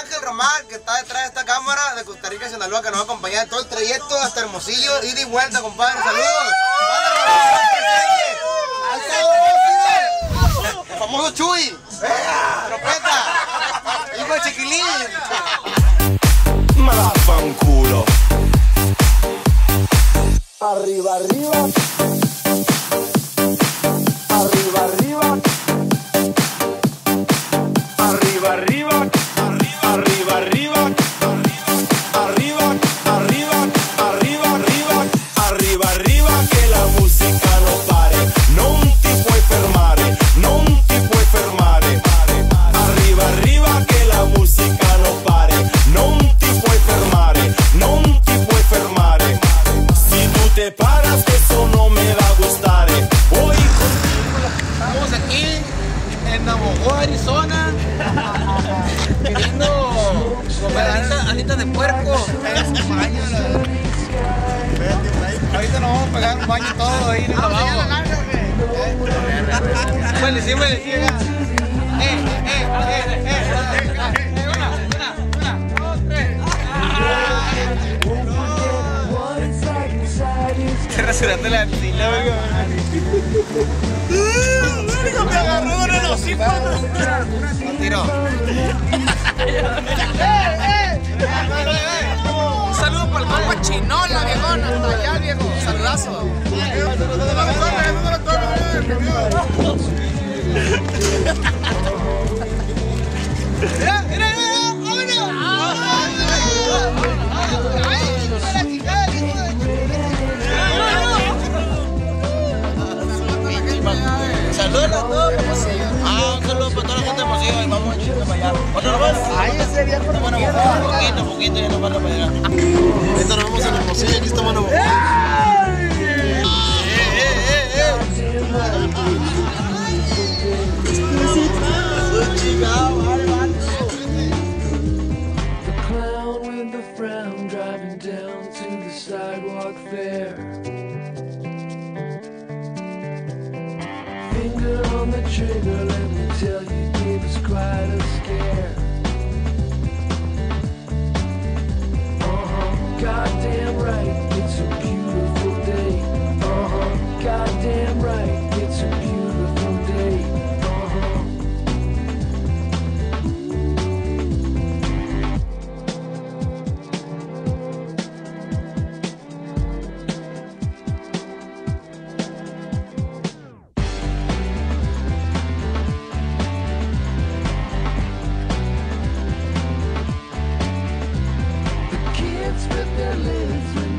Ángel Román, que está detrás de esta cámara de Costa Rica Sinaloa, que nos todo el trayecto hasta Hermosillo, vuelta, compadre. Saludos. Famoso Chuy. Trompeta. En Navajo, Arizona. Queriendo comer alitas, alitas de puerco. Ahorita nos vamos a pegar un baño todo ahí en el. Huele, sí, sí. Eh, eh, eh, eh, eh, eh. Te rasurando la. Me agarró con el hocico. Lo tiró. Un saludo para el compa Chinola, viejón. Hasta allá, viejo. Saludazo. The clown with the frown driving down to the sidewalk fair. Finger on the trigger, let me tell you, with their lids.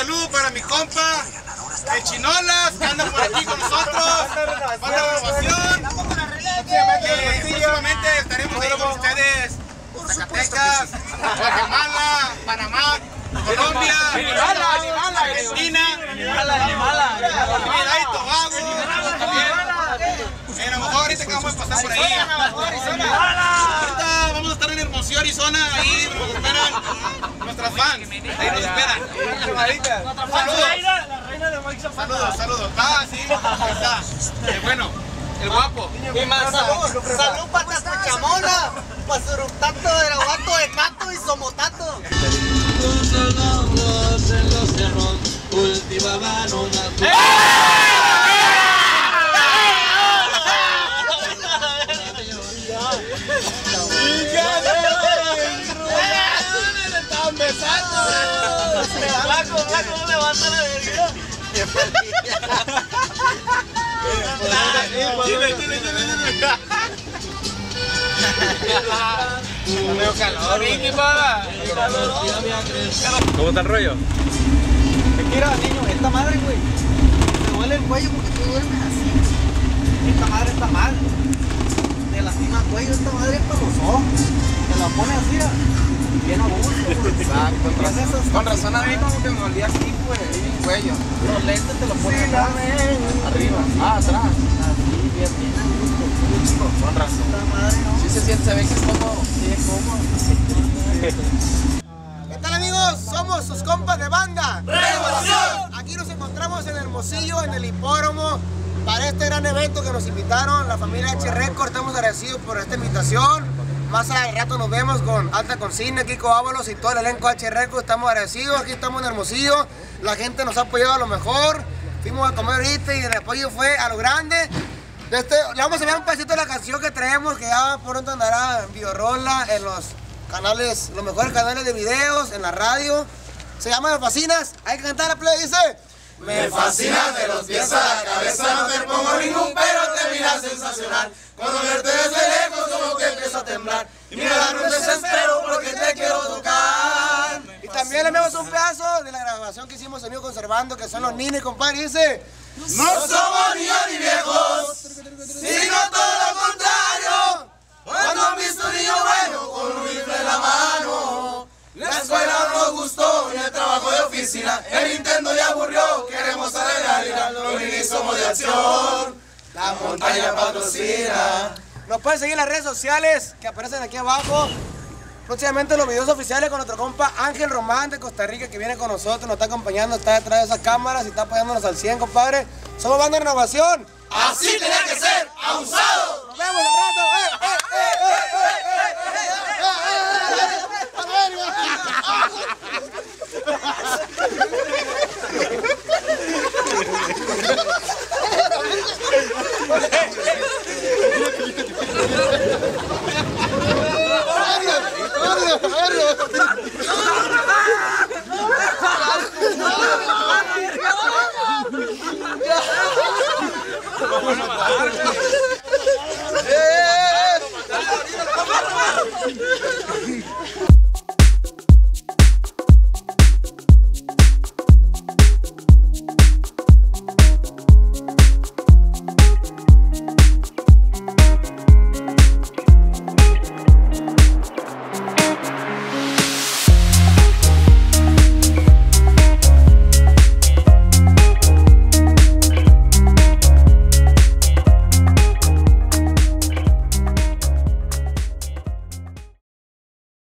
Saludo para mi compa, el Chinolas, que anda por aquí con nosotros. Banda Renovación. Eh, próximamente estaremos ahí con ustedes. Zacatecas, Guatemala, Panamá, Colombia, Argentina, Trinidad y Tobago. también. Eh, a lo mejor ahorita que vamos a pasar por ahí. Ahorita vamos a estar en Hermosillo, Arizona. Ahí nos esperan nuestras fans. Ahí nos esperan. Saludos. Saludos, saludos. Ah, sí, ahí está. Eh, bueno, el guapo. Y más salud, salud para nuestra chamona, para su tato de rabato de mato y somotato. ¿Cómo está el rollo? Mira, niño, esta madre, güey, te duele el cuello porque tú duermes así. Esta madre está mal. Te lastima el cuello, esta madre es para los ojos. Te la pones así, bien a gusto. Exacto. Con razón, con razón a mí como que me dolía aquí, güey, ahí el cuello. Los lentes te los pones acá, arriba. Ah, atrás. Así, bien, bien se siente, se ve que es cómodo. ¿Qué tal amigos? Somos sus compas de banda. Aquí nos encontramos en Hermosillo, en el hipódromo, para este gran evento que nos invitaron la familia H Record. Estamos agradecidos por esta invitación. Más al rato nos vemos con Alta Consigna, Kiko Ábalos y todo el elenco H Record. Estamos agradecidos, aquí estamos en Hermosillo. La gente nos ha apoyado a lo mejor. Fuimos a comer ahorita y el apoyo fue a lo grande. Este, le vamos a enviar un pedacito de la canción que traemos, que ya pronto andará en Videorola, en los canales, los mejores canales de videos, en la radio. Se llama Me Fascinas. Hay que cantar la play, dice. Me fascinas de los pies a la cabeza, no te pongo ningún pero, te miras sensacional. Cuando verte desde lejos, como que empiezo a temblar. Y me da un desespero porque te quiero tocar. También le enviamos un pedazo de la grabación que hicimos Mío Conservando, que son los ninis, compadre, dice. No somos niños ni viejos, sino todo lo contrario. Cuando han visto un niño bueno con un rifle en la mano. La escuela no nos gustó, ni el trabajo de oficina. El Nintendo ya aburrió, queremos a la realidad. Los ninis somos de acción, la montaña patrocina. Nos pueden seguir en las redes sociales que aparecen aquí abajo. Próximamente los videos oficiales con nuestro compa Ángel Román de Costa Rica que viene con nosotros, nos está acompañando, está detrás de esas cámaras y está apoyándonos al 100, compadre. Somos Banda de Renovación. Así tenía que ser, abusado. Nos vemos en rato. ¡Eh, eh, eh,